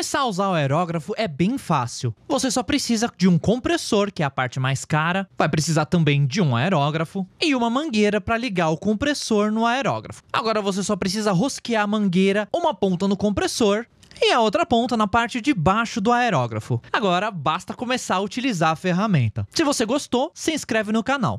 Começar a usar o aerógrafo é bem fácil. Você só precisa de um compressor, que é a parte mais cara, vai precisar também de um aerógrafo e uma mangueira para ligar o compressor no aerógrafo. Agora você só precisa rosquear a mangueira, uma ponta no compressor e a outra ponta na parte de baixo do aerógrafo. Agora basta começar a utilizar a ferramenta. Se você gostou, se inscreve no canal.